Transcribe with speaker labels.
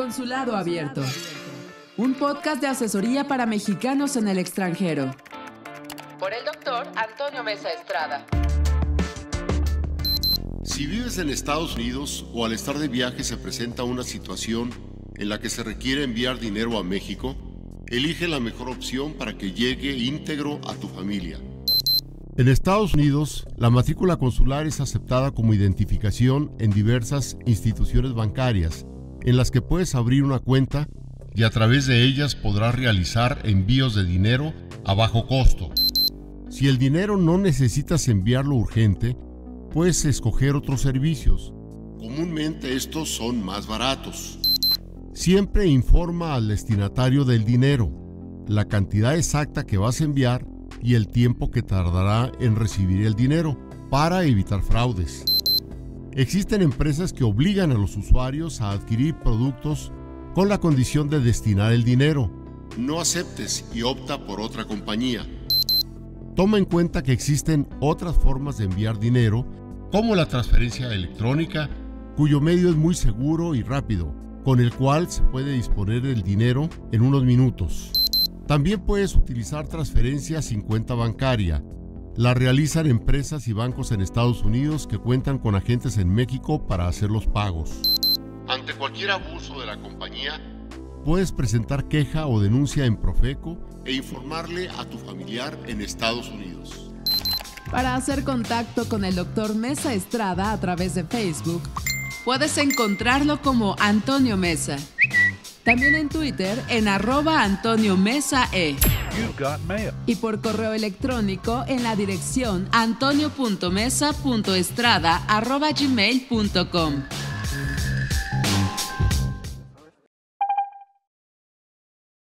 Speaker 1: Consulado Abierto. Un podcast de asesoría para mexicanos en el extranjero. Por el doctor Antonio Mesa Estrada.
Speaker 2: Si vives en Estados Unidos o al estar de viaje se presenta una situación en la que se requiere enviar dinero a México, elige la mejor opción para que llegue íntegro a tu familia. En Estados Unidos, la matrícula consular es aceptada como identificación en diversas instituciones bancarias, en las que puedes abrir una cuenta y a través de ellas podrás realizar envíos de dinero a bajo costo. Si el dinero no necesitas enviarlo urgente, puedes escoger otros servicios. Comúnmente estos son más baratos. Siempre informa al destinatario del dinero, la cantidad exacta que vas a enviar y el tiempo que tardará en recibir el dinero para evitar fraudes. Existen empresas que obligan a los usuarios a adquirir productos con la condición de destinar el dinero. No aceptes y opta por otra compañía. Toma en cuenta que existen otras formas de enviar dinero, como la transferencia electrónica, cuyo medio es muy seguro y rápido, con el cual se puede disponer del dinero en unos minutos. También puedes utilizar transferencias sin cuenta bancaria. La realizan empresas y bancos en Estados Unidos que cuentan con agentes en México para hacer los pagos. Ante cualquier abuso de la compañía, puedes presentar queja o denuncia en Profeco e informarle a tu familiar en Estados Unidos.
Speaker 1: Para hacer contacto con el doctor Mesa Estrada a través de Facebook, puedes encontrarlo como Antonio Mesa. También en Twitter en arroba Antonio Mesa E. Y por correo electrónico en la dirección antonio.mesa.estrada arroba gmail.com.